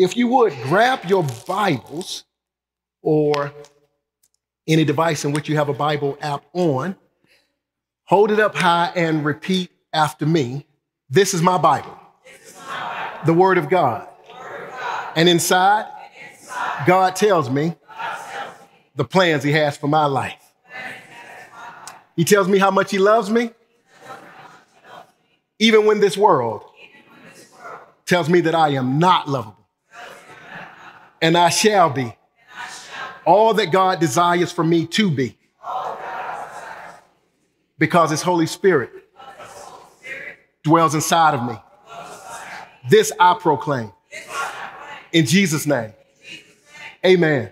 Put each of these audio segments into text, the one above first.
if you would, grab your Bibles or any device in which you have a Bible app on, hold it up high and repeat after me. This is my Bible, is my Bible. The, word of God. word of God. And inside, and inside God, tells me, God tells me the plans He has for my life. He tells me how much He loves me, even when this world tells me that I am not lovable. And I shall be all that God desires for me to be. Because His Holy Spirit dwells inside of me. This I proclaim. In Jesus' name. Amen.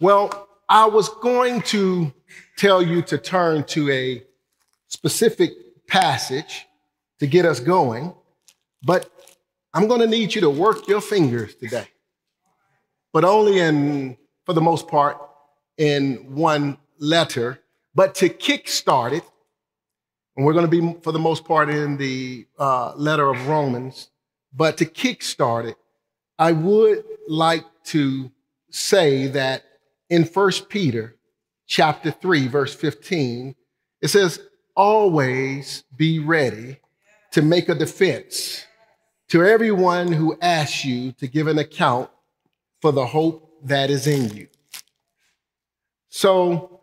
Well, I was going to tell you to turn to a specific passage to get us going, but I'm going to need you to work your fingers today but only in, for the most part, in one letter. But to kickstart it, and we're going to be, for the most part, in the uh, letter of Romans, but to kickstart it, I would like to say that in 1 Peter chapter 3, verse 15, it says, Always be ready to make a defense to everyone who asks you to give an account for the hope that is in you. So,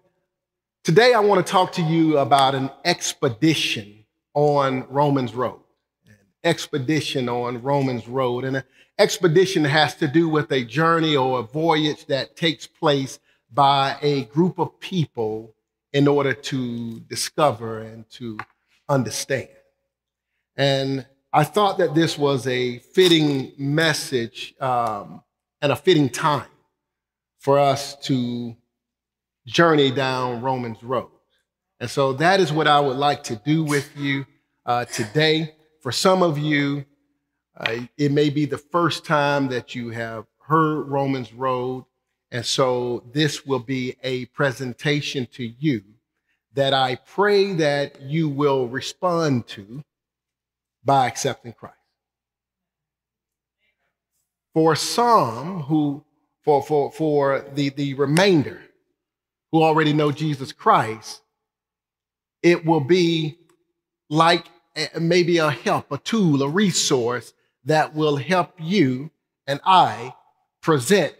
today I want to talk to you about an expedition on Romans Road. An expedition on Romans Road. And an expedition has to do with a journey or a voyage that takes place by a group of people in order to discover and to understand. And I thought that this was a fitting message um, and a fitting time for us to journey down Romans Road. And so that is what I would like to do with you uh, today. For some of you, uh, it may be the first time that you have heard Romans Road. And so this will be a presentation to you that I pray that you will respond to by accepting Christ. For some who, for, for, for the, the remainder who already know Jesus Christ, it will be like maybe a help, a tool, a resource that will help you and I present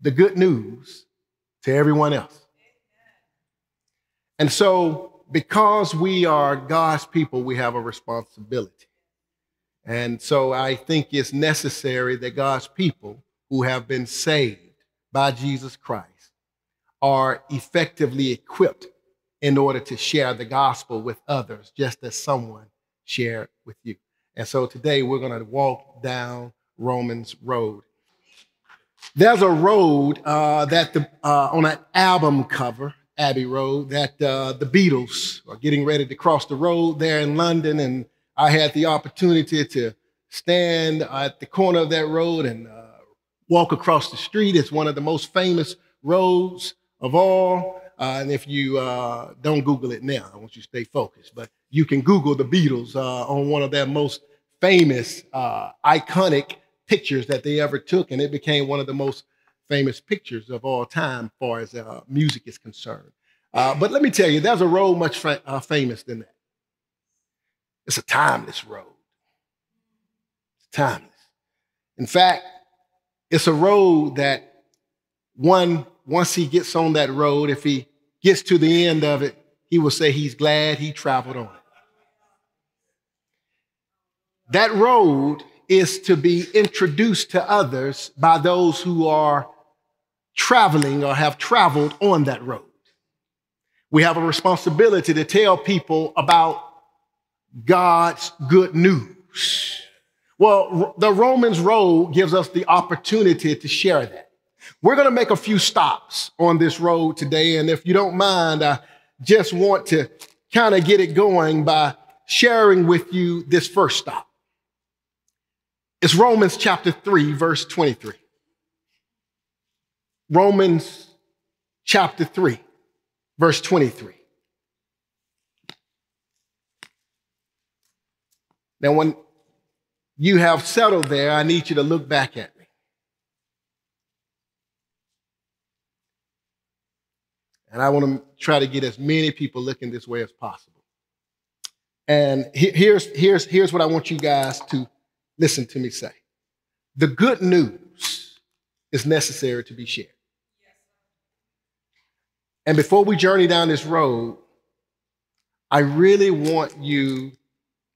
the good news to everyone else. And so, because we are God's people, we have a responsibility. And so I think it's necessary that God's people who have been saved by Jesus Christ are effectively equipped in order to share the gospel with others, just as someone shared with you. And so today we're going to walk down Romans Road. There's a road uh, that the, uh, on an album cover, Abbey Road, that uh, the Beatles are getting ready to cross the road there in London, and I had the opportunity to stand at the corner of that road and uh, walk across the street. It's one of the most famous roads of all. Uh, and if you uh, don't Google it now, I want you to stay focused, but you can Google the Beatles uh, on one of their most famous, uh, iconic pictures that they ever took. And it became one of the most famous pictures of all time far as uh, music is concerned. but let me tell you, there's a road much fa- famous than that. It's a timeless road. It's timeless. In fact, it's a road that one, once he gets on that road, if he gets to the end of it, he will say he's glad he traveled on it. That road is to be introduced to others by those who are traveling or have traveled on that road. We have a responsibility to tell people about God's good news. Well, the Romans road gives us the opportunity to share that. We're going to make a few stops on this road today. And if you don't mind, I just want to kind of get it going by sharing with you this first stop. It's Romans chapter 3, verse 23. Romans chapter 3, verse 23. Now, when you have settled there, I need you to look back at me. And I want to try to get as many people looking this way as possible. And here's, here's, here's what I want you guys to listen to me say the good news is necessary to be shared. And before we journey down this road, I really want you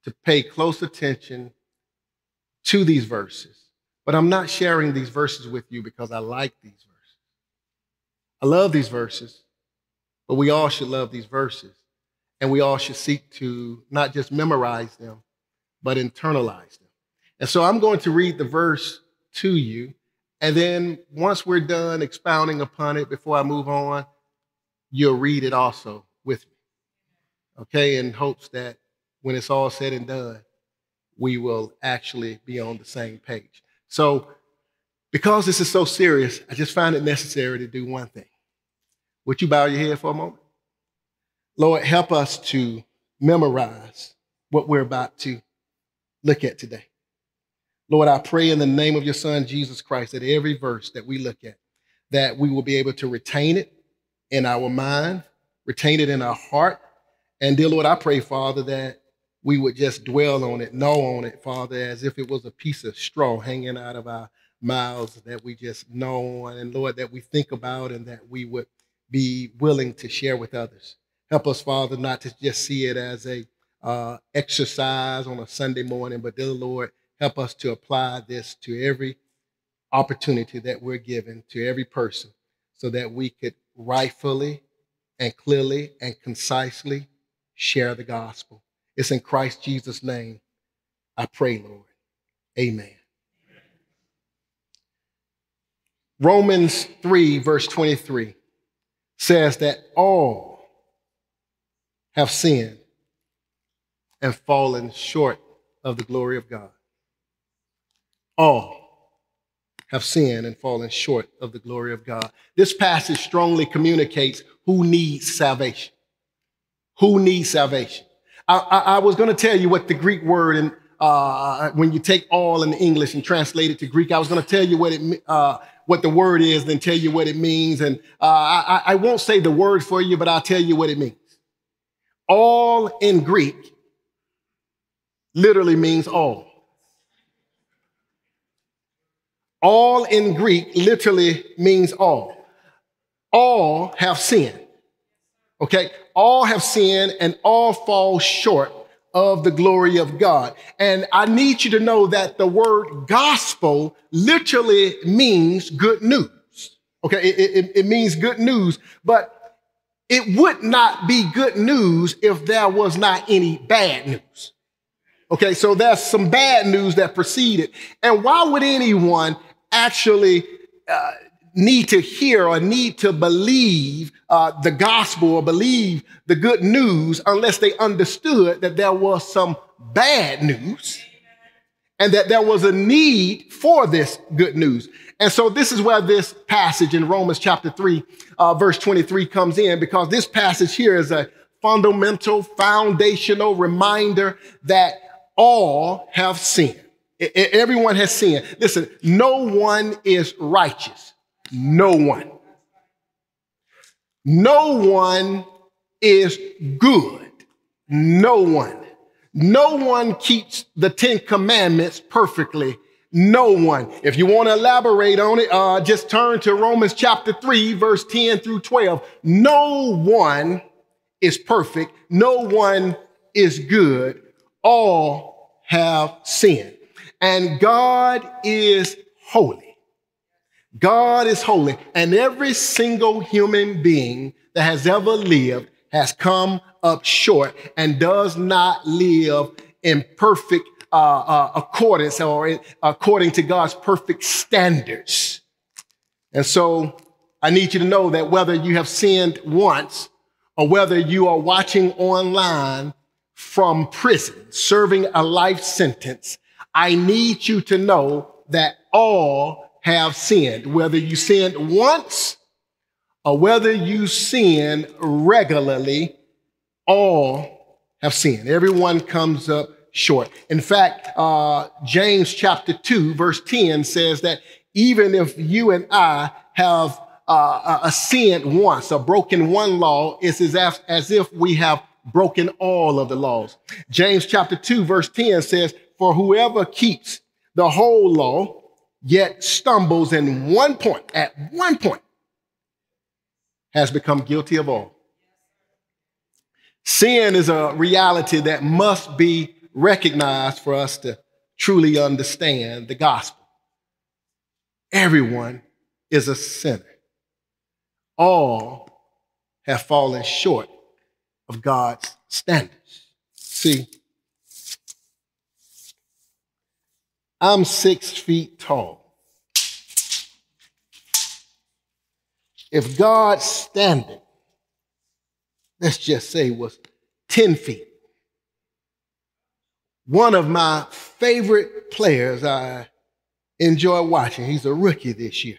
to pay close attention to these verses. But I'm not sharing these verses with you because I like these verses. I love these verses, but we all should love these verses. And we all should seek to not just memorize them, but internalize them. And so I'm going to read the verse to you. And then once we're done expounding upon it, before I move on, you'll read it also with me. Okay, in hopes that when it's all said and done, we will actually be on the same page. So, because this is so serious, I just find it necessary to do one thing. Would you bow your head for a moment? Lord, help us to memorize what we're about to look at today. Lord, I pray in the name of your son, Jesus Christ, that every verse that we look at, that we will be able to retain it in our mind, retain it in our heart. And dear Lord, I pray, Father, that we would just dwell on it, know on it, Father, as if it was a piece of straw hanging out of our mouths that we just know on, and Lord, that we think about and that we would be willing to share with others. Help us, Father, not to just see it as a uh, exercise on a Sunday morning, but dear Lord, help us to apply this to every opportunity that we're given to every person so that we could rightfully and clearly and concisely share the gospel. It's in Christ Jesus' name I pray, Lord. Amen. Romans 3, verse 23 says that all have sinned and fallen short of the glory of God. All have sinned and fallen short of the glory of God. This passage strongly communicates who needs salvation. Who needs salvation? I, I, I was going to tell you what the Greek word and uh, when you take all in English and translate it to Greek, I was going to tell you what it uh, what the word is, then tell you what it means, and uh, I, I won't say the word for you, but I'll tell you what it means. All in Greek literally means all. All in Greek literally means all. All have sinned. Okay? All have sinned and all fall short of the glory of God. And I need you to know that the word gospel literally means good news. Okay? It, it, it means good news, but it would not be good news if there was not any bad news. Okay, so there's some bad news that preceded. And why would anyone actually uh, need to hear or need to believe uh, the gospel or believe the good news unless they understood that there was some bad news and that there was a need for this good news. And so this is where this passage in Romans chapter 3, uh, verse 23 comes in because this passage here is a fundamental, foundational reminder that all have sinned. Everyone has sinned. Listen, no one is righteous. No one. No one is good. No one. No one keeps the Ten Commandments perfectly. No one. If you want to elaborate on it, uh, just turn to Romans chapter 3, verse 10 through 12. No one is perfect. No one is good. All have sinned. And God is holy. God is holy. And every single human being that has ever lived has come up short and does not live in perfect uh, uh, accordance or in, according to God's perfect standards. And so I need you to know that whether you have sinned once or whether you are watching online from prison, serving a life sentence, I need you to know that all have sinned, whether you sinned once or whether you sin regularly, all have sinned. Everyone comes up short. In fact, uh, James chapter 2, verse 10 says that even if you and I have uh, a sin once, a broken one law, it's as as if we have broken all of the laws. James chapter 2, verse 10 says, For whoever keeps the whole law, yet stumbles in one point, at one point, has become guilty of all. Sin is a reality that must be recognized for us to truly understand the gospel. Everyone is a sinner. All have fallen short of God's standards. See, I'm six feet tall. If God's standard, let's just say, was 10 feet, one of my favorite players I enjoy watching, he's a rookie this year.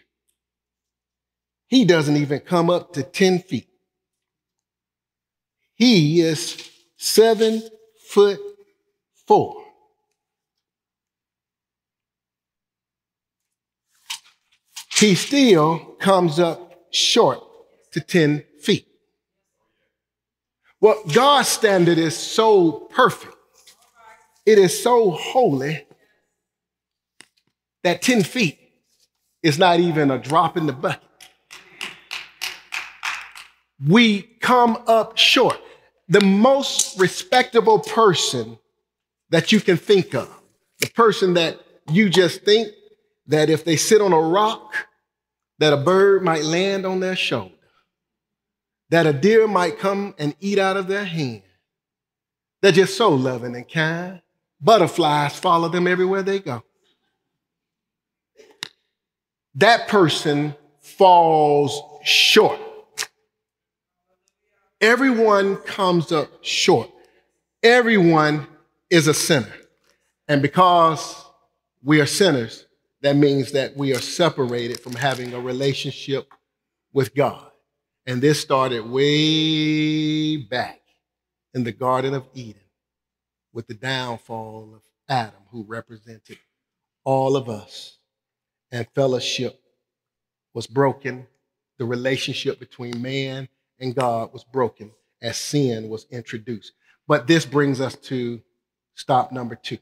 He doesn't even come up to 10 feet. He is seven foot four. He still comes up short to 10 feet. Well, God's standard is so perfect, it is so holy that 10 feet is not even a drop in the bucket. We come up short the most respectable person that you can think of, the person that you just think that if they sit on a rock, that a bird might land on their shoulder, that a deer might come and eat out of their hand. They're just so loving and kind. Butterflies follow them everywhere they go. That person falls short Everyone comes up short. Everyone is a sinner. And because we are sinners, that means that we are separated from having a relationship with God. And this started way back in the Garden of Eden with the downfall of Adam, who represented all of us. And fellowship was broken. The relationship between man and God was broken as sin was introduced. But this brings us to stop number two.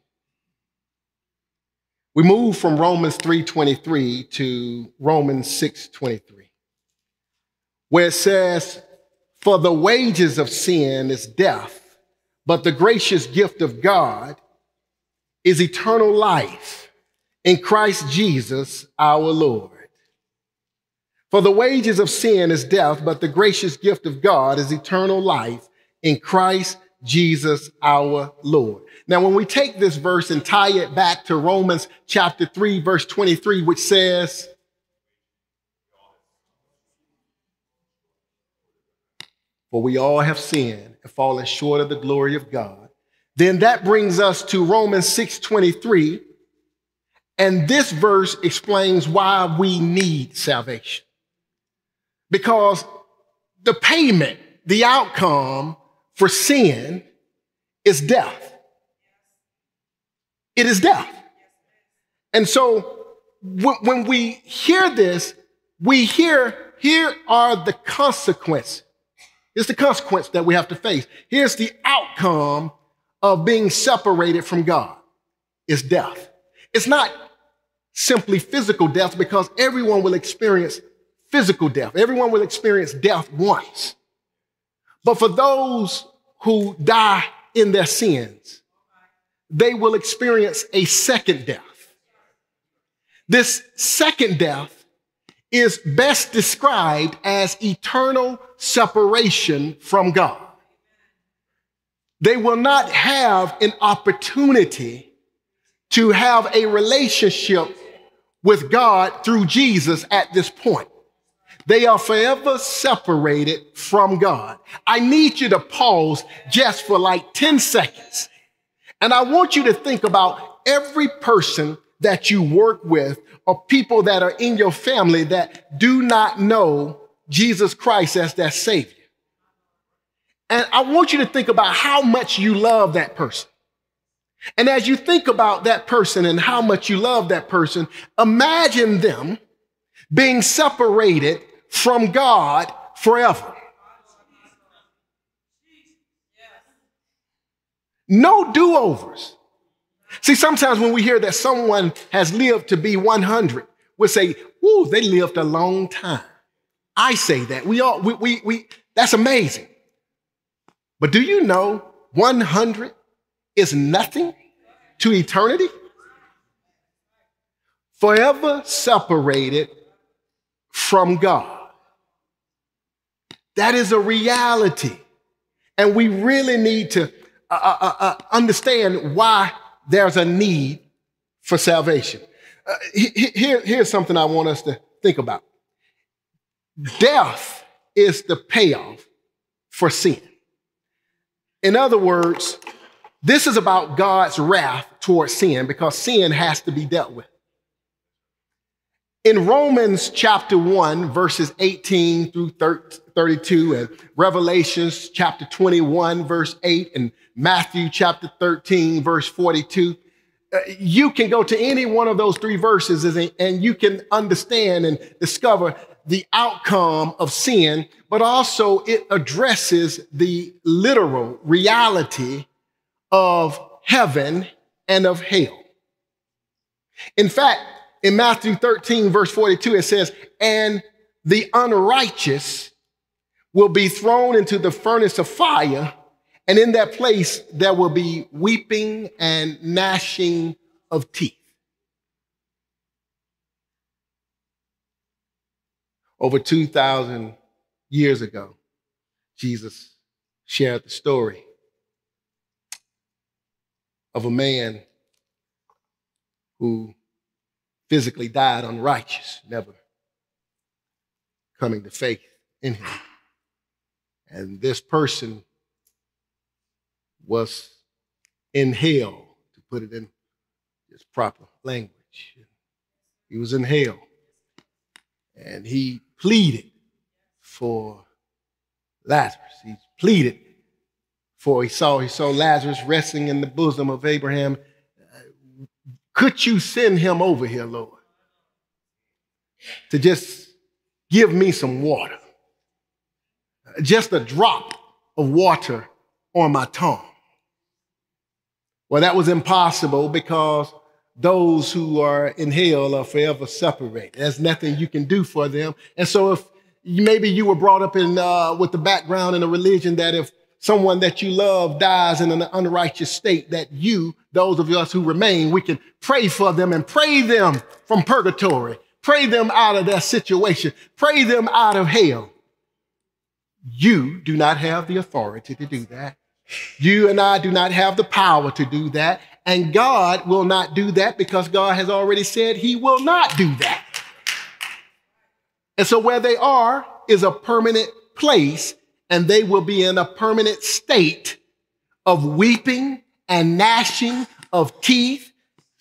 We move from Romans 3:23 to Romans 6:23, where it says, "For the wages of sin is death, but the gracious gift of God is eternal life in Christ Jesus our Lord." For the wages of sin is death, but the gracious gift of God is eternal life in Christ Jesus our Lord. Now, when we take this verse and tie it back to Romans chapter 3, verse 23, which says, For we all have sinned and fallen short of the glory of God. Then that brings us to Romans 6 23. And this verse explains why we need salvation. Because the payment, the outcome for sin is death. It is death. And so when we hear this, we hear, here are the consequences. It's the consequence that we have to face. Here's the outcome of being separated from God is death. It's not simply physical death because everyone will experience physical death. Everyone will experience death once. But for those who die in their sins, they will experience a second death. This second death is best described as eternal separation from God. They will not have an opportunity to have a relationship with God through Jesus at this point. They are forever separated from God. I need you to pause just for like 10 seconds. And I want you to think about every person that you work with or people that are in your family that do not know Jesus Christ as their Savior. And I want you to think about how much you love that person. And as you think about that person and how much you love that person, imagine them being separated from God forever. No do overs. See, sometimes when we hear that someone has lived to be 100, we'll say, Whoa, they lived a long time. I say that. We all, we, we, we, that's amazing. But do you know 100 is nothing to eternity? Forever separated from God. That is a reality. And we really need to uh, uh, uh, uh understand why there's a need for salvation. Uh, here, here's something I want us to think about death is the payoff for sin. In other words, this is about God's wrath towards sin because sin has to be dealt with. In Romans chapter 1, verses 18 through 32, and Revelations chapter 21, verse 8, and Matthew chapter 13, verse 42, uh, you can go to any one of those three verses and you can understand and discover the outcome of sin, but also it addresses the literal reality of heaven and of hell. In fact, in Matthew 13, verse 42, it says, And the unrighteous will be thrown into the furnace of fire, and in that place there will be weeping and gnashing of teeth. Over 2,000 years ago, Jesus shared the story of a man who physically died unrighteous, never coming to faith in him. And this person was in hell, to put it in its proper language. He was in hell. And he pleaded for Lazarus. He pleaded for he saw he saw Lazarus resting in the bosom of Abraham could you send him over here, Lord, to just give me some water? Just a drop of water on my tongue. Well, that was impossible because those who are in hell are forever separated. There's nothing you can do for them. And so, if maybe you were brought up in uh, with the background in a religion that if someone that you love dies in an unrighteous state, that you, those of us who remain, we can pray for them and pray them from purgatory, pray them out of that situation, pray them out of hell. You do not have the authority to do that. You and I do not have the power to do that. And God will not do that because God has already said he will not do that. And so where they are is a permanent place and they will be in a permanent state of weeping and gnashing of teeth,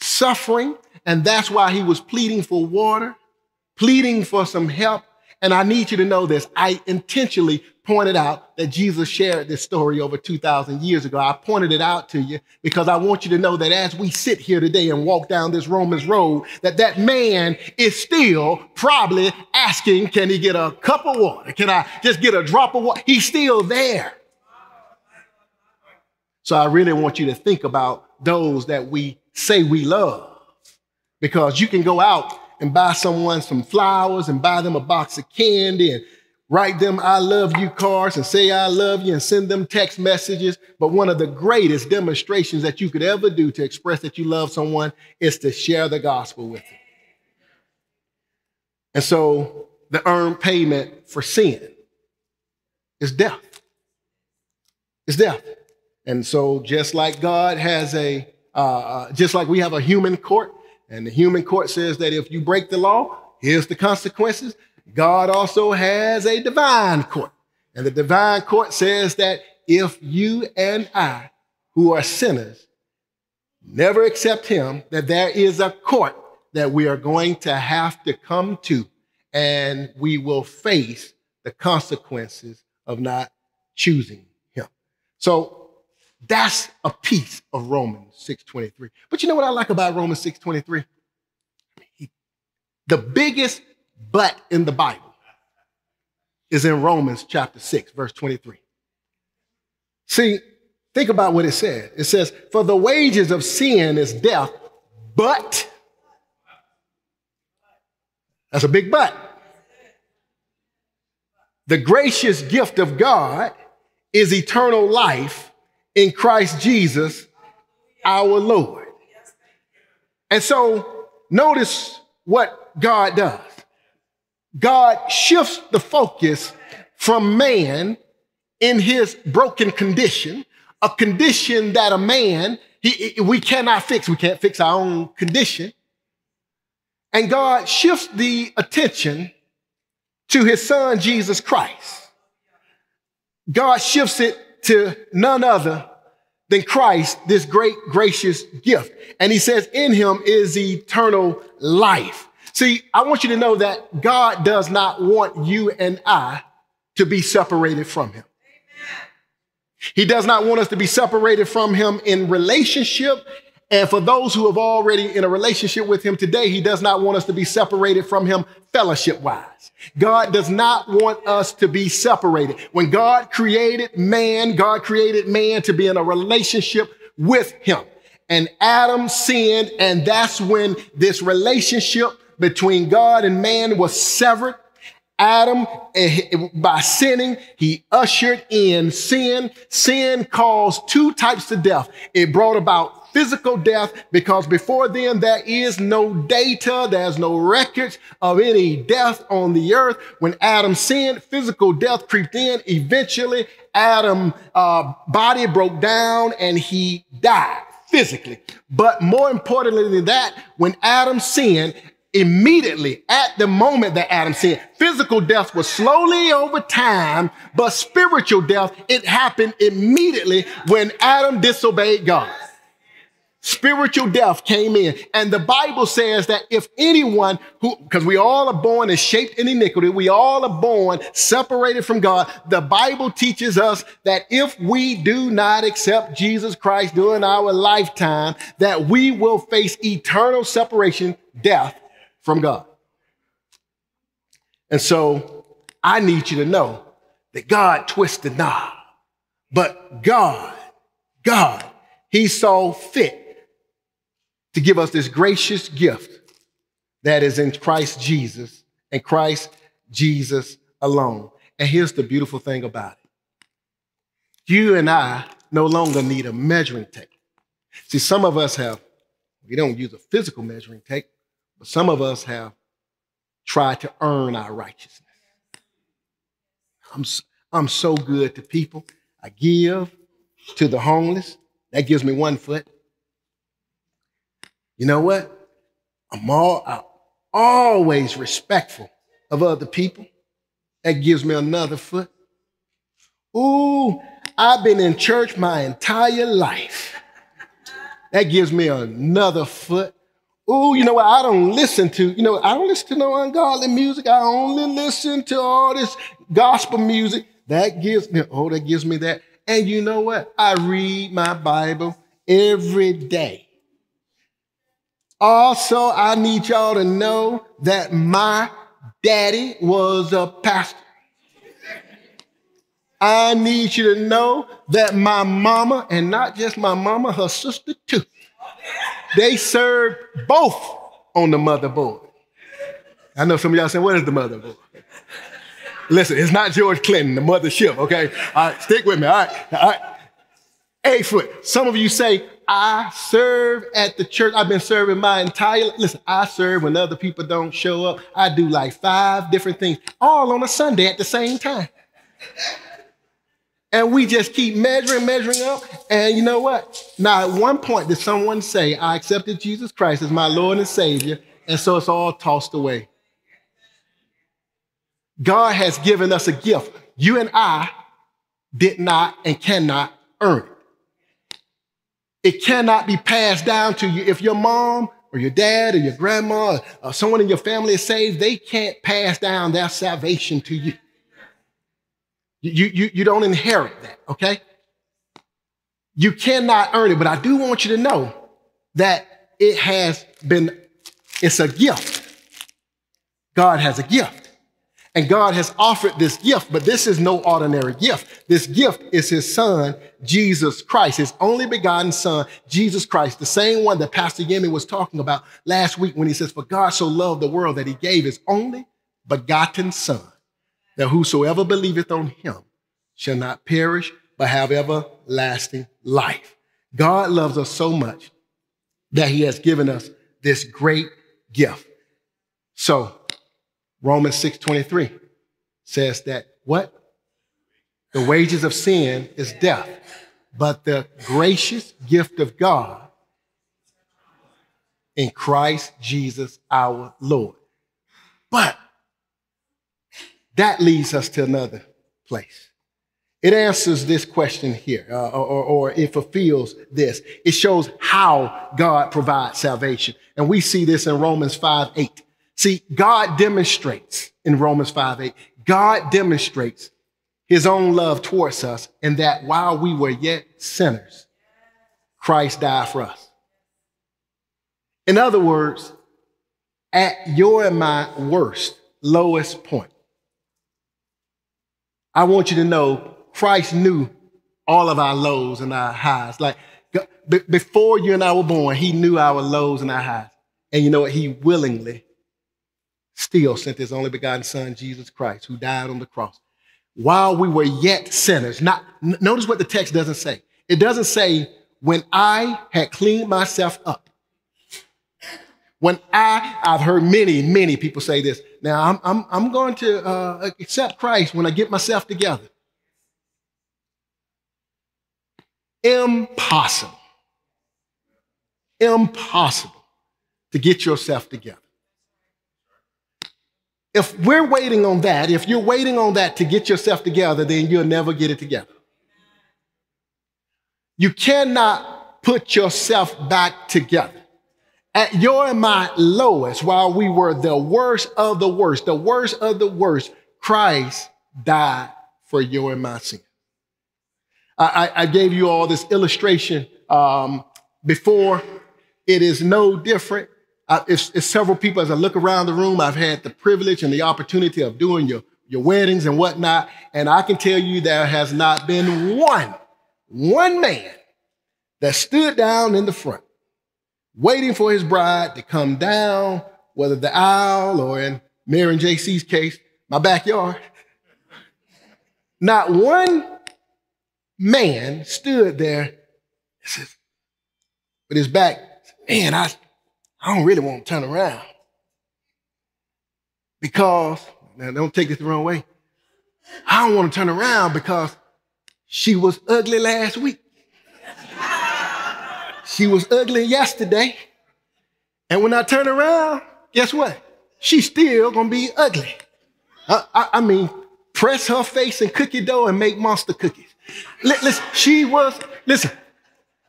suffering. And that's why he was pleading for water, pleading for some help. And I need you to know this. I intentionally pointed out that Jesus shared this story over 2,000 years ago. I pointed it out to you because I want you to know that as we sit here today and walk down this Romans road, that that man is still probably asking, can he get a cup of water? Can I just get a drop of water? He's still there. So I really want you to think about those that we say we love because you can go out and buy someone some flowers and buy them a box of candy and write them I love you cards and say I love you and send them text messages. But one of the greatest demonstrations that you could ever do to express that you love someone is to share the gospel with them. And so the earned payment for sin is death. It's death. And so just like God has a, uh, uh just like we have a human court, and the human court says that if you break the law, here's the consequences. God also has a divine court. And the divine court says that if you and I, who are sinners, never accept him, that there is a court that we are going to have to come to, and we will face the consequences of not choosing him. So That's a piece of Romans 6.23. But you know what I like about Romans 6.23? The biggest but in the Bible is in Romans chapter 6, verse 23. See, think about what it says. It says, For the wages of sin is death, but, that's a big but. The gracious gift of God is eternal life in Christ Jesus, our Lord. And so, notice what God does. God shifts the focus from man in his broken condition, a condition that a man, he, we cannot fix. We can't fix our own condition. And God shifts the attention to his son, Jesus Christ. God shifts it to none other than Christ, this great gracious gift. And he says, in him is eternal life. See, I want you to know that God does not want you and I to be separated from him. He does not want us to be separated from him in relationship. And for those who have already in a relationship with him today, he does not want us to be separated from him fellowship wise. God does not want us to be separated. When God created man, God created man to be in a relationship with him. And Adam sinned, and that's when this relationship between God and man was severed. Adam, eh, by sinning, he ushered in sin. Sin caused two types of death. It brought about physical death because before then there is no data, there's no records of any death on the earth. When Adam sinned, physical death creeped in. Eventually, Adam's uh, body broke down and he died physically. But more importantly than that, when Adam sinned, immediately at the moment that Adam sinned, physical death was slowly over time, but spiritual death, it happened immediately when Adam disobeyed God. Spiritual death came in. And the Bible says that if anyone who, because we all are born and shaped in iniquity, we all are born separated from God. The Bible teaches us that if we do not accept Jesus Christ during our lifetime, that we will face eternal separation, death from God. And so I need you to know that God twisted knob, but God, God, He saw fit to give us this gracious gift that is in Christ Jesus and Christ Jesus alone. And here's the beautiful thing about it you and I no longer need a measuring tape. See, some of us have, we don't use a physical measuring tape, but some of us have tried to earn our righteousness. I'm, I'm so good to people. I give to the homeless. That gives me one foot. You know what? I'm all I'm always respectful of other people. That gives me another foot. Ooh, I've been in church my entire life. That gives me another foot. Ooh, you know what? I don't listen to, you know, I don't listen to no ungodly music. I only listen to all this gospel music. That gives me, oh, that gives me that. And you know what? I read my Bible every day. Also, I need y'all to know that my daddy was a pastor. I need you to know that my mama, and not just my mama, her sister too, they served both on the motherboard. I know some of y'all saying, what is the motherboard? Listen, it's not George Clinton, the mothership, okay? All right, stick with me, all right? All right. Eight foot. Some of you say, I serve at the church. I've been serving my entire, listen, I serve when other people don't show up. I do like five different things, all on a Sunday at the same time. And we just keep measuring, measuring up. And you know what? Now, at one point, did someone say, I accepted Jesus Christ as my Lord and Savior, and so it's all tossed away. God has given us a gift. You and I did not and cannot earn it. It cannot be passed down to you. If your mom or your dad or your grandma or someone in your family is saved, they can't pass down their salvation to you. You, you, you don't inherit that, okay? You cannot earn it, but I do want you to know that it has been, it's a gift. God has a gift. And God has offered this gift, but this is no ordinary gift. This gift is his son, Jesus Christ, his only begotten son, Jesus Christ, the same one that Pastor Yemi was talking about last week when he says, For God so loved the world that he gave his only begotten son, that whosoever believeth on him shall not perish, but have everlasting life. God loves us so much that he has given us this great gift. So Romans 6:23 says that what? The wages of sin is death, but the gracious gift of God in Christ Jesus our Lord. But that leads us to another place. It answers this question here, uh, or, or it fulfills this. It shows how God provides salvation. And we see this in Romans 5 8. See, God demonstrates in Romans 5 8, God demonstrates his own love towards us in that while we were yet sinners, Christ died for us. In other words, at your and my worst, lowest point, I want you to know Christ knew all of our lows and our highs. Like before you and I were born, he knew our lows and our highs. And you know what? He willingly still sent his only begotten son, Jesus Christ, who died on the cross. While we were yet sinners, not, notice what the text doesn't say. It doesn't say, when I had cleaned myself up. When I, I've heard many, many people say this. Now, I'm, I'm, I'm going to uh, accept Christ when I get myself together. Impossible. Impossible to get yourself together. If we're waiting on that, if you're waiting on that to get yourself together, then you'll never get it together. You cannot put yourself back together. At your and my lowest, while we were the worst of the worst, the worst of the worst, Christ died for your and my sin. I, I gave you all this illustration um, before. It is no different It's, it's several people as I look around the room, I've had the privilege and the opportunity of doing your, your weddings and whatnot. And I can tell you there has not been one, one man that stood down in the front waiting for his bride to come down, whether the aisle or in Mary and JC's case, my backyard. Not one man stood there with his back, man, I, I don't really want to turn around. Because, now don't take this the wrong way, I don't want to turn around because she was ugly last week. she was ugly yesterday. And when I turn around, guess what? She's still gonna be ugly. I, I, I mean, press her face in cookie dough and make monster cookies. listen, she was, listen,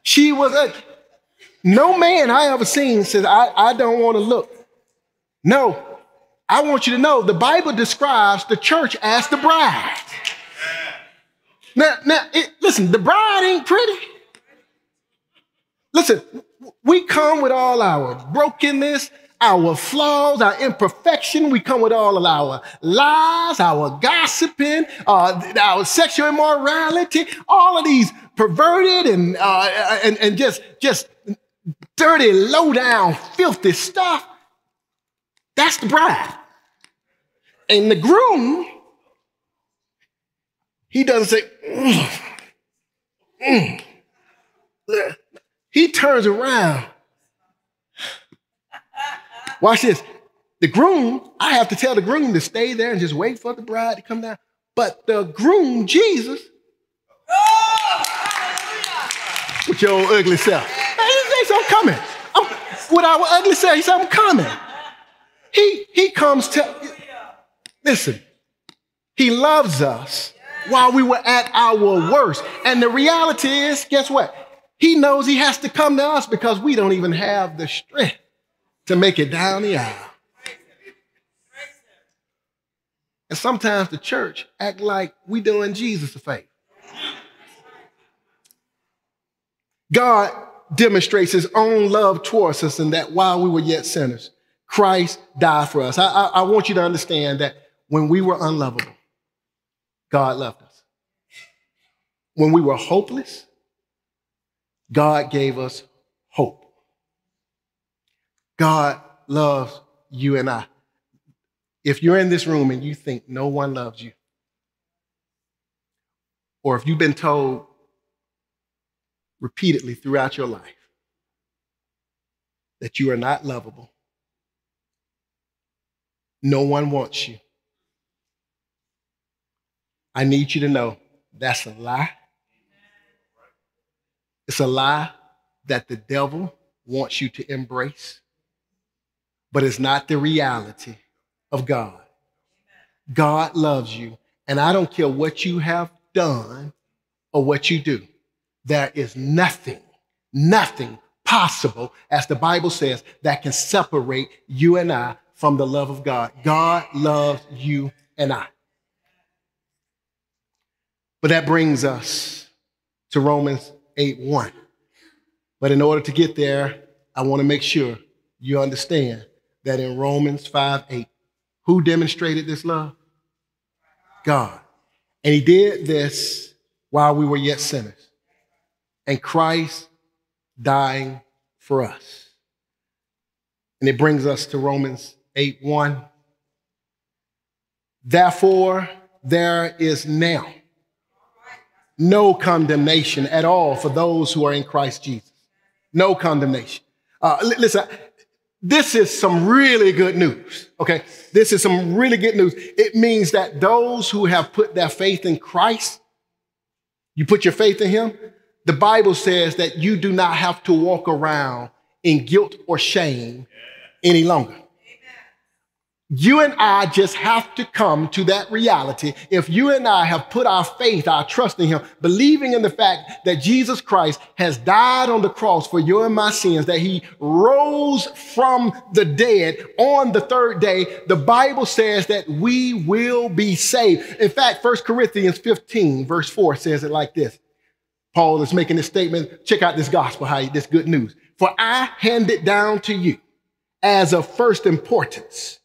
she was ugly. No man I ever seen says, I, I don't want to look. No, I want you to know the Bible describes the church as the bride. Now, now it, listen, the bride ain't pretty. Listen, we come with all our brokenness, our flaws, our imperfection. We come with all of our lies, our gossiping, uh, our sexual immorality, all of these perverted and, uh, and, and just, just dirty, low down, filthy stuff, that's the bride. And the groom, he doesn't say, mm, mm. he turns around. Watch this. The groom, I have to tell the groom to stay there and just wait for the bride to come down. But the groom, Jesus, oh, with your ugly self. Said, I'm coming. I'm, with our ugly self, he I'm coming. He, he comes to, listen, he loves us while we were at our worst. And the reality is, guess what? He knows he has to come to us because we don't even have the strength to make it down the aisle. And sometimes the church act like we doing Jesus a favor. God demonstrates his own love towards us and that while we were yet sinners, Christ died for us. I, I, I want you to understand that when we were unlovable, God loved us. When we were hopeless, God gave us hope. God loves you and I. If you're in this room and you think no one loves you, or if you've been told repeatedly throughout your life that you are not lovable, no one wants you, I need you to know that's a lie. It's a lie that the devil wants you to embrace, but it's not the reality of God. God loves you, and I don't care what you have done or what you do. There is nothing, nothing possible, as the Bible says, that can separate you and I from the love of God. God loves you and I. But that brings us to Romans 8 1. But in order to get there, I want to make sure you understand that in Romans 5 8, who demonstrated this love? God. And he did this while we were yet sinners. And Christ dying for us. And it brings us to Romans 8 1. Therefore, there is now no condemnation at all for those who are in Christ Jesus. No condemnation. Uh, listen, this is some really good news. Okay. This is some really good news. It means that those who have put their faith in Christ, you put your faith in Him, the Bible says that you do not have to walk around in guilt or shame any longer. You and I just have to come to that reality. If you and I have put our faith, our trust in Him, believing in the fact that Jesus Christ has died on the cross for your and my sins, that He rose from the dead on the third day, the Bible says that we will be saved. In fact, 1 Corinthians 15, verse 4 says it like this. Paul is making this statement. Check out this gospel, how this good news. For I hand it down to you as of first importance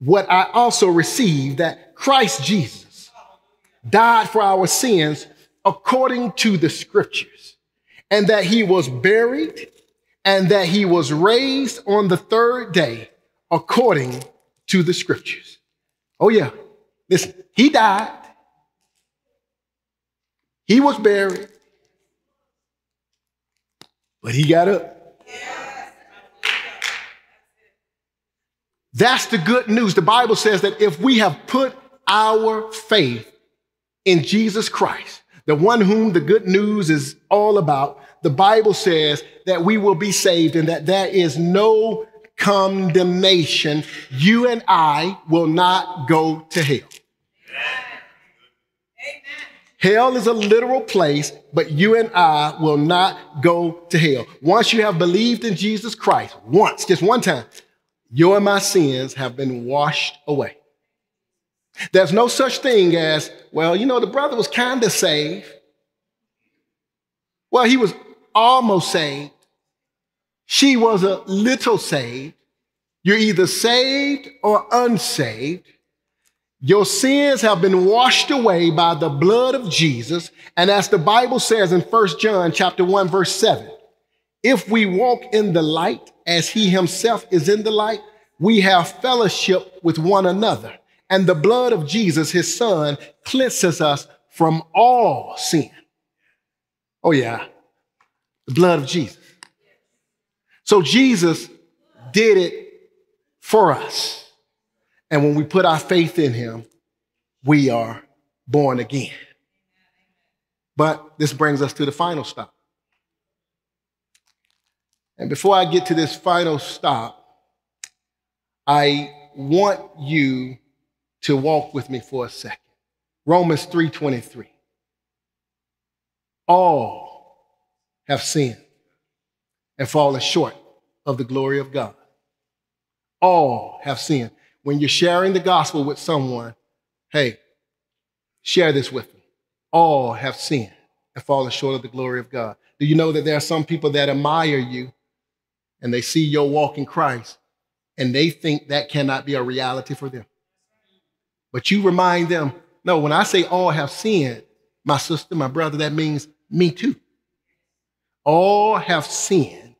what I also received that Christ Jesus died for our sins according to the scriptures, and that he was buried, and that he was raised on the third day according to the scriptures. Oh, yeah. Listen, he died, he was buried, but he got up. That's the good news. The Bible says that if we have put our faith in Jesus Christ, the one whom the good news is all about, the Bible says that we will be saved and that there is no condemnation. You and I will not go to hell. Hell is a literal place, but you and I will not go to hell. Once you have believed in Jesus Christ, once, just one time, your and my sins have been washed away. There's no such thing as, well, you know, the brother was kind of saved. Well, he was almost saved. She was a little saved. You're either saved or unsaved. Your sins have been washed away by the blood of Jesus. And as the Bible says in 1 John chapter 1, verse 7, if we walk in the light as he himself is in the light, we have fellowship with one another. And the blood of Jesus, his son, cleanses us from all sin. Oh, yeah. The blood of Jesus. So Jesus did it for us. And when we put our faith in him, we are born again. But this brings us to the final stop. And before I get to this final stop, I want you to walk with me for a second. Romans 3:23. All have sinned and fallen short of the glory of God. All have sinned. When you're sharing the gospel with someone, hey, share this with them. All have sinned and fallen short of the glory of God. Do you know that there are some people that admire you and they see your walk in Christ and they think that cannot be a reality for them? But you remind them, no, when I say all have sinned, my sister, my brother, that means me too. All have sinned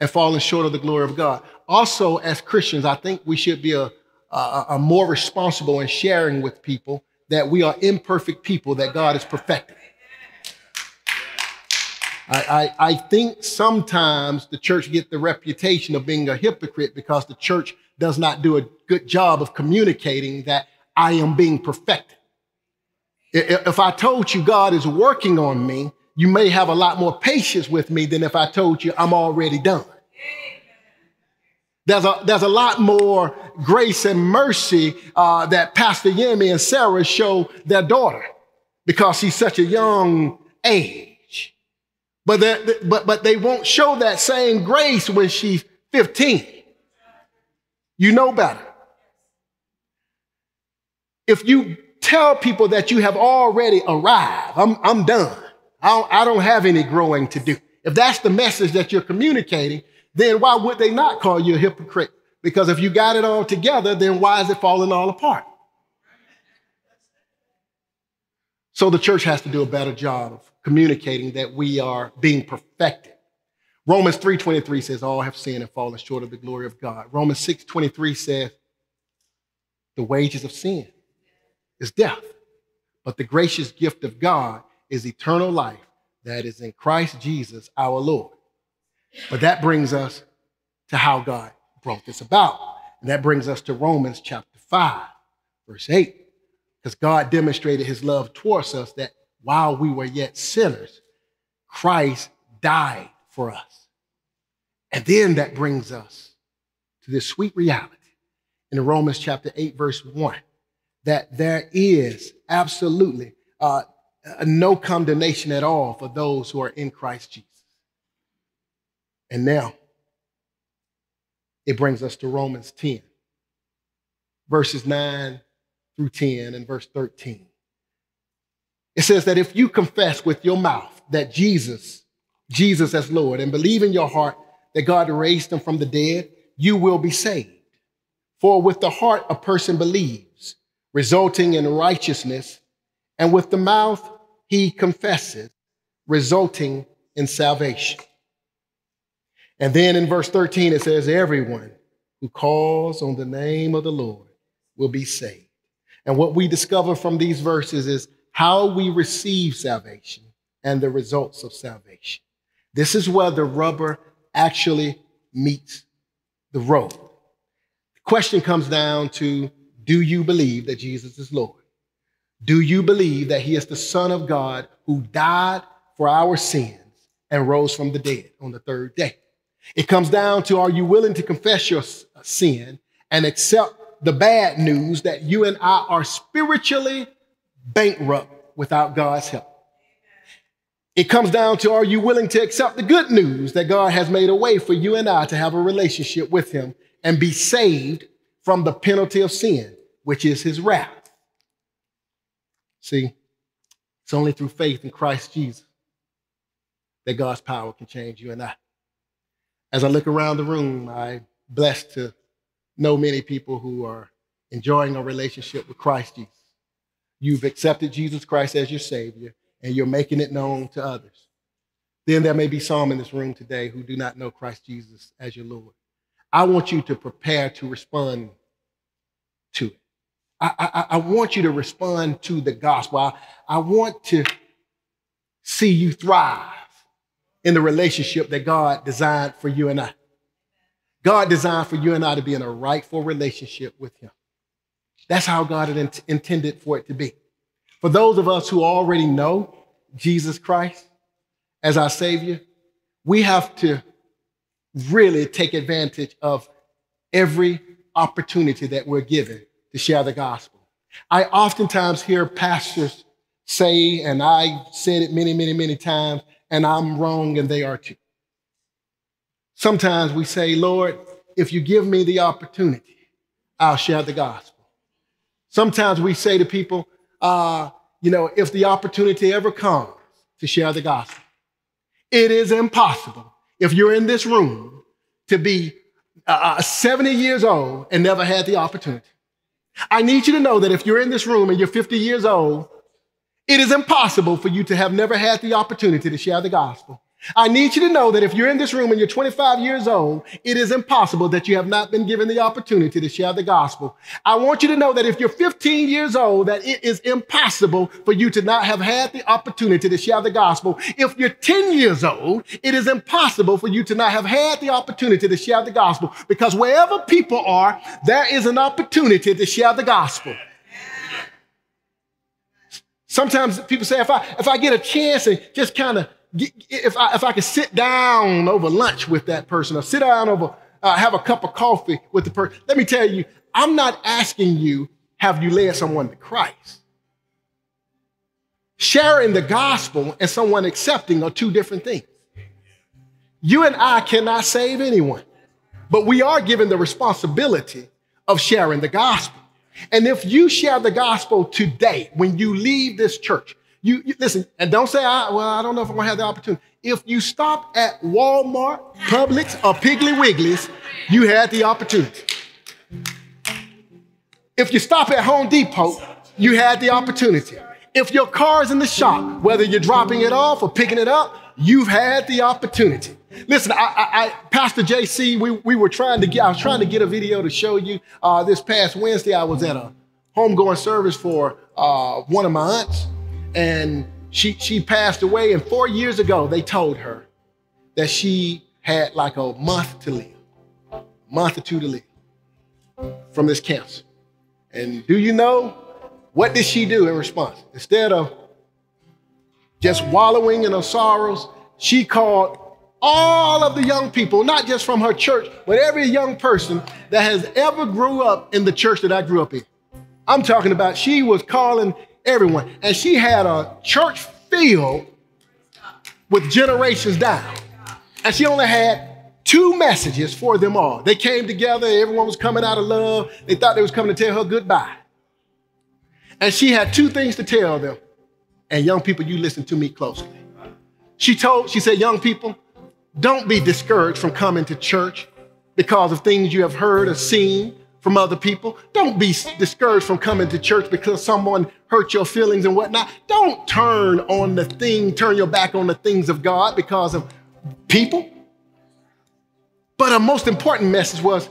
and fallen short of the glory of God. Also, as Christians, I think we should be a, a, a more responsible in sharing with people that we are imperfect people that God is perfecting. I, I, I, think sometimes the church get the reputation of being a hypocrite because the church does not do a good job of communicating that I am being perfected. If I told you God is working on me, you may have a lot more patience with me than if I told you I'm already done. There's a, there's a lot more grace and mercy uh, that Pastor Yemi and Sarah show their daughter because she's such a young age. But, but, but they won't show that same grace when she's 15. You know better. If you tell people that you have already arrived, I'm, I'm done. I don't, I don't have any growing to do. If that's the message that you're communicating, then why would they not call you a hypocrite? Because if you got it all together, then why is it falling all apart? So the church has to do a better job of communicating that we are being perfected. Romans 3:23 says all have sinned and fallen short of the glory of God. Romans 6:23 says the wages of sin is death, but the gracious gift of God is eternal life that is in Christ Jesus our Lord. But that brings us to how God brought this about. And that brings us to Romans chapter 5, verse 8. Because God demonstrated his love towards us that while we were yet sinners, Christ died for us. And then that brings us to this sweet reality in Romans chapter 8, verse 1, that there is absolutely uh, no condemnation at all for those who are in Christ Jesus. And now, it brings us to Romans 10, verses 9 through 10 and verse 13. It says that if you confess with your mouth that Jesus, Jesus as Lord, and believe in your heart that God raised him from the dead, you will be saved. For with the heart a person believes, resulting in righteousness, and with the mouth he confesses, resulting in salvation. And then in verse 13, it says, Everyone who calls on the name of the Lord will be saved. And what we discover from these verses is how we receive salvation and the results of salvation. This is where the rubber actually meets the road. The question comes down to do you believe that Jesus is Lord? Do you believe that he is the Son of God who died for our sins and rose from the dead on the third day? It comes down to are you willing to confess your sin and accept the bad news that you and I are spiritually bankrupt without God's help? It comes down to are you willing to accept the good news that God has made a way for you and I to have a relationship with Him and be saved from the penalty of sin, which is His wrath? See, it's only through faith in Christ Jesus that God's power can change you and I. As I look around the room, I'm blessed to know many people who are enjoying a relationship with Christ Jesus. You've accepted Jesus Christ as your Savior, and you're making it known to others. Then there may be some in this room today who do not know Christ Jesus as your Lord. I want you to prepare to respond to it. I, I, I want you to respond to the gospel. I, I want to see you thrive in the relationship that God designed for you and I. God designed for you and I to be in a rightful relationship with Him. That's how God had int- intended for it to be. For those of us who already know Jesus Christ as our Savior, we have to really take advantage of every opportunity that we're given to share the gospel. I oftentimes hear pastors say, and I said it many, many, many times, and I'm wrong and they are too. Sometimes we say, Lord, if you give me the opportunity, I'll share the gospel. Sometimes we say to people, uh, you know, if the opportunity ever comes to share the gospel. It is impossible if you're in this room to be uh, uh 70 years old and never had the opportunity. I need you to know that if you're in this room and you're 50 years old, it is impossible for you to have never had the opportunity to share the gospel. I need you to know that if you're in this room and you're 25 years old, it is impossible that you have not been given the opportunity to share the gospel. I want you to know that if you're 15 years old, that it is impossible for you to not have had the opportunity to share the gospel. If you're 10 years old, it is impossible for you to not have had the opportunity to share the gospel because wherever people are, there is an opportunity to share the gospel. Sometimes people say, if I, if I get a chance and just kind of if I, if I could sit down over lunch with that person or sit down over, uh, have a cup of coffee with the person, let me tell you, I'm not asking you, have you led someone to Christ? Sharing the gospel and someone accepting are two different things. You and I cannot save anyone, but we are given the responsibility of sharing the gospel. And if you share the gospel today, when you leave this church, you, you, listen, and don't say, I, well, I don't know if I'm gonna have the opportunity. If you stop at Walmart, Publix, or Piggly Wiggly's, you had the opportunity. If you stop at Home Depot, you had the opportunity. If your car's in the shop, whether you're dropping it off or picking it up, you've had the opportunity. Listen, I, I, I, Pastor JC, we, we were trying to get, I was trying to get a video to show you. Uh, this past Wednesday, I was at a homegoing service for uh, one of my aunts and she she passed away. And four years ago, they told her that she had like a month to live, month or two to live from this cancer. And do you know what did she do in response? Instead of just wallowing in her sorrows, she called all of the young people, not just from her church, but every young person that has ever grew up in the church that I grew up in. I'm talking about she was calling everyone. And she had a church filled with generations down. And she only had two messages for them all. They came together, everyone was coming out of love. They thought they was coming to tell her goodbye. And she had two things to tell them. And young people, you listen to me closely. She told, she said, young people, don't be discouraged from coming to church because of things you have heard or seen from other people. Don't be discouraged from coming to church because someone hurt your feelings and whatnot. Don't turn on the thing, turn your back on the things of God because of people. But a most important message was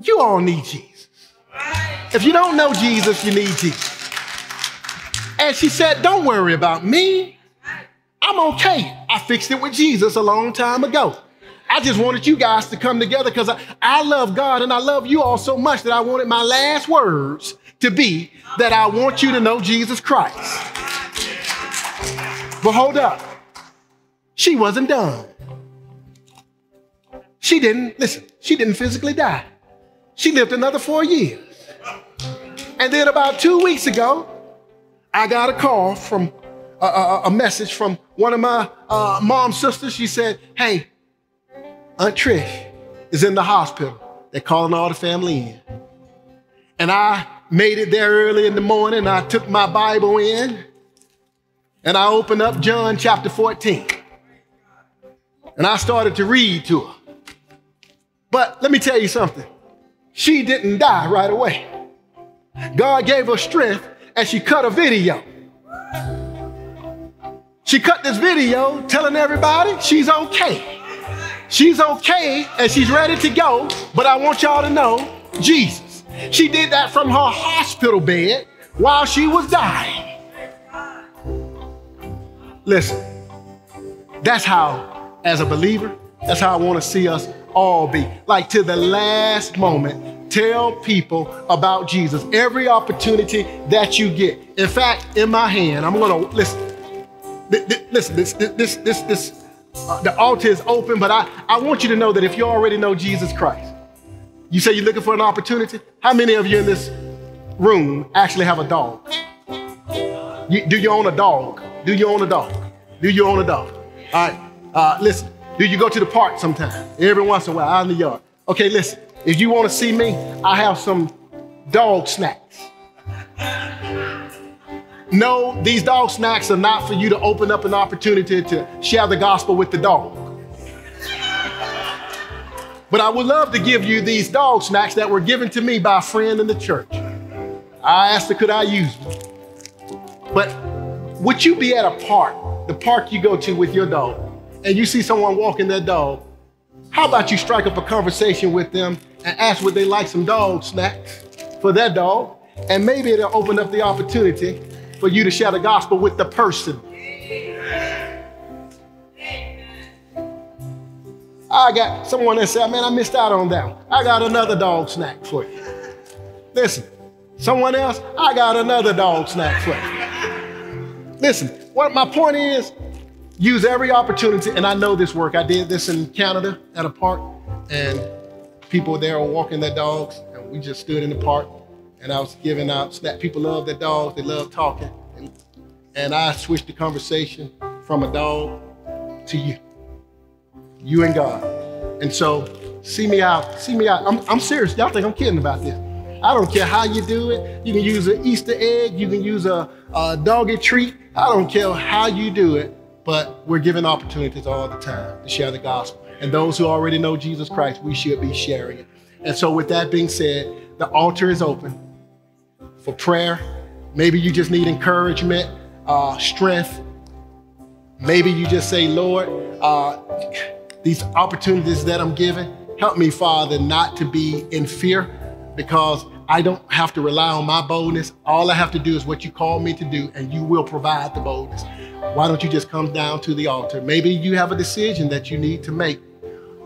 you all need Jesus. If you don't know Jesus, you need Jesus. And she said, Don't worry about me. I'm okay. I fixed it with Jesus a long time ago. I just wanted you guys to come together because I, I love God and I love you all so much that I wanted my last words to be that I want you to know Jesus Christ. But hold up. She wasn't done. She didn't, listen, she didn't physically die. She lived another four years. And then about two weeks ago, I got a call from a, a, a message from one of my uh, mom's sisters. She said, Hey, Aunt Trish is in the hospital. They're calling all the family in. And I made it there early in the morning. I took my Bible in and I opened up John chapter 14. And I started to read to her. But let me tell you something. She didn't die right away. God gave her strength and she cut a video. She cut this video telling everybody she's okay. She's okay and she's ready to go, but I want y'all to know Jesus. She did that from her hospital bed while she was dying. Listen, that's how, as a believer, that's how I want to see us all be. Like to the last moment, tell people about Jesus every opportunity that you get. In fact, in my hand, I'm to listen. Listen, this, this, this, this, uh, the altar is open, but I, I want you to know that if you already know Jesus Christ, you say you're looking for an opportunity. How many of you in this room actually have a dog? You, do you own a dog? Do you own a dog? Do you own a dog? All right. Uh, listen. Do you go to the park sometime? Every once in a while, out in the yard. Okay, listen. If you want to see me, I have some dog snacks. No, these dog snacks are not for you to open up an opportunity to share the gospel with the dog. But I would love to give you these dog snacks that were given to me by a friend in the church. I asked her, could I use them? But would you be at a park, the park you go to with your dog, and you see someone walking their dog? How about you strike up a conversation with them and ask would they like some dog snacks for their dog? And maybe it'll open up the opportunity for you to share the gospel with the person. I got someone that said, man, I missed out on that one. I got another dog snack for you. Listen, someone else, I got another dog snack for you. Listen, what my point is, use every opportunity, and I know this work. I did this in Canada at a park, and people there were walking their dogs, and we just stood in the park, and I was giving out snack. People love their dogs, they love talking, and, and I switched the conversation from a dog to you you and God. And so, see me out. See me out. I'm, I'm serious. Y'all think I'm kidding about this. I don't care how you do it. You can use an Easter egg. You can use a, a doggy treat. I don't care how you do it, but we're given opportunities all the time to share the gospel. And those who already know Jesus Christ, we should be sharing it. And so, with that being said, the altar is open for prayer. Maybe you just need encouragement, uh, strength. Maybe you just say, Lord, uh, these opportunities that I'm given. Help me, Father, not to be in fear because I don't have to rely on my boldness. All I have to do is what you call me to do, and you will provide the boldness. Why don't you just come down to the altar? Maybe you have a decision that you need to make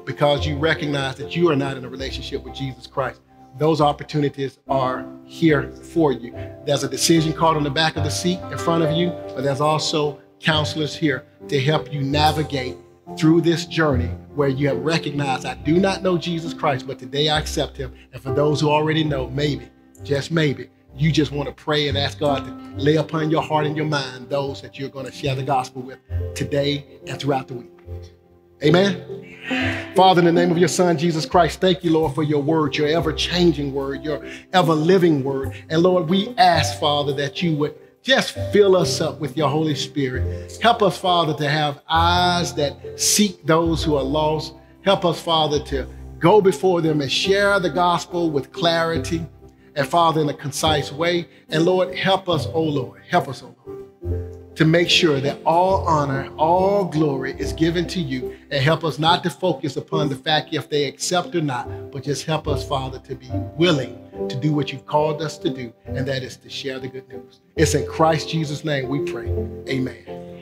because you recognize that you are not in a relationship with Jesus Christ. Those opportunities are here for you. There's a decision card on the back of the seat in front of you, but there's also counselors here to help you navigate through this journey where you have recognized, I do not know Jesus Christ, but today I accept him. And for those who already know, maybe, just maybe, you just want to pray and ask God to lay upon your heart and your mind those that you're going to share the gospel with today and throughout the week. Amen. Father, in the name of your Son, Jesus Christ, thank you, Lord, for your word, your ever changing word, your ever living word. And Lord, we ask, Father, that you would just fill us up with your Holy Spirit. Help us, Father, to have eyes that seek those who are lost. Help us, Father, to go before them and share the gospel with clarity and, Father, in a concise way. And Lord, help us, oh Lord, help us, oh Lord to make sure that all honor, all glory is given to you and help us not to focus upon the fact if they accept or not, but just help us, Father, to be willing to do what you've called us to do, and that is to share the good news. It's in Christ Jesus' name we pray. Amen.